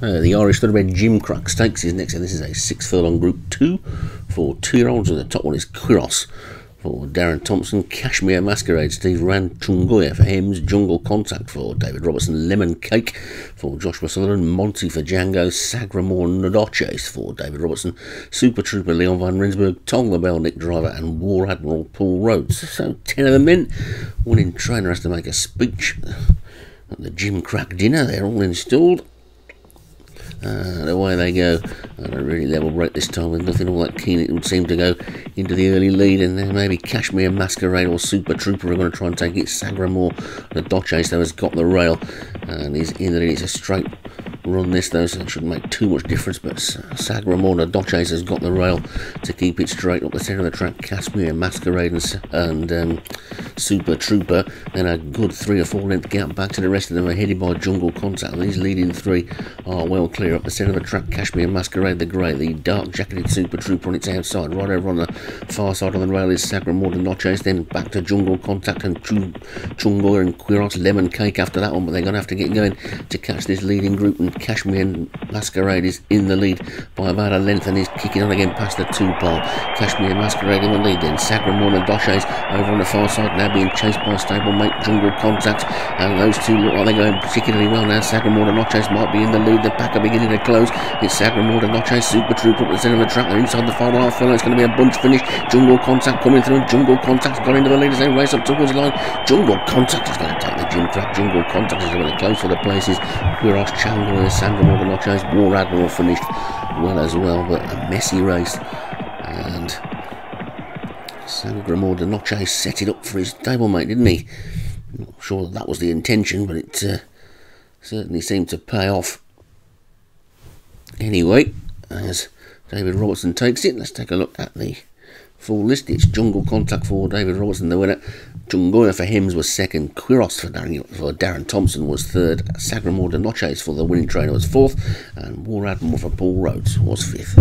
Uh, the Irish Thoroughbred Gimcrack Stakes is next, this is a six furlong Group Two for two-year-olds. And the top one is Quiros for Darren Thompson, Kashmir Masquerade, Steve Rand, Chungoya for Hems, Jungle Contact for David Robertson, Lemon Cake for Joshua Sutherland, Monty for Django, Sagramore Nadoches for David Robertson, Super Trooper Leon Van Rensburg, Tong the Bell Nick Driver, and War Admiral Paul Rhodes. So ten of the men. Winning trainer has to make a speech at the Gimcrack dinner. They're all installed. Uh, the way they go, on a really level break this time with nothing all that keen. It would seem to go into the early lead, and then maybe Kashmir Masquerade or Super Trooper are going to try and take it. Sagramore, the Dutch ace, though, has got the rail, and he's in lead. It's a straight run this though, so it shouldn't make too much difference. But Sagramona Doches has got the rail to keep it straight up the centre of the track. Kashmir Masquerade and, and um, Super Trooper. Then a good three or four length gap back to the rest of them are headed by Jungle Contact. These leading three are well clear up the centre of the track. Cashmere Masquerade the grey, the dark jacketed Super Trooper on its outside. Right over on the far side of the rail is Sagramona Doches. Then back to Jungle Contact and Chung Chungoy and Quiros Lemon Cake after that one. But they're going to have to get going to catch this leading group. And Kashmir Masquerade is in the lead by about a length and he's kicking on again past the two pole. Cashmere Masquerade in the lead then. Sagramon and Doshes over on the far side now being chased by stablemate Jungle Contact and those two look like they're going particularly well now. Sagramon and Doshes might be in the lead. The pack are beginning to close. It's Sagramon and Doshes Super Trooper up the centre of the track. They're inside the final half furlong. It's going to be a bunch finish. Jungle Contact coming through. Jungle Contact's got into the lead as they race up towards the line. Jungle Contact is going to take the Gimcrack. Jungle Contact is going to close for the places. Quiros Chango and Sandra Morganocci's War Admiral finished well as well, but a messy race. And Sandra Morganocci set it up for his stablemate, didn't he? Not sure that, that was the intention, but it uh, certainly seemed to pay off. Anyway, as David Robertson takes it, let's take a look at the full list. It's Jungle Contact for David Robertson, the winner. Jungoya for Hims was second. Quiros for Darren, for Darren Thompson was third. Sagramore de Noches for the winning trainer was fourth. And War Admiral for Paul Rhodes was fifth.